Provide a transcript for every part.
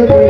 हाँ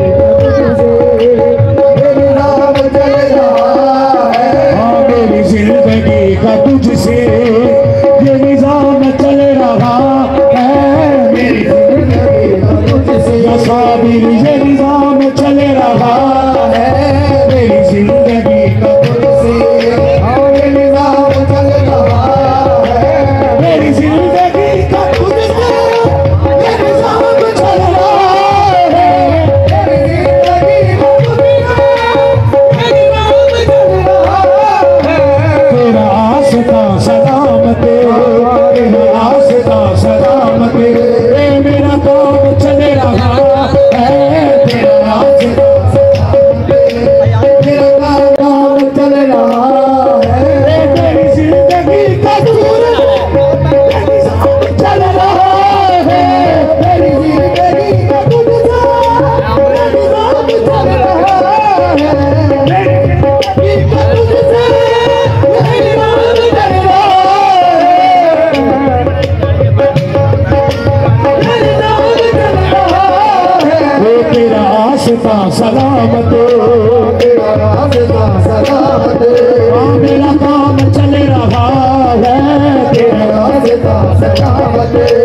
मेरा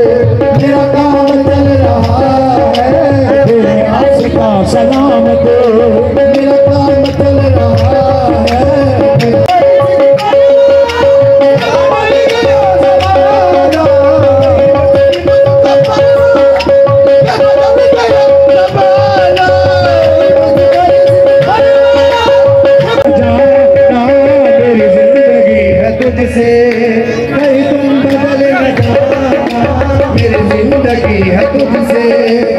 रे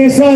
可以算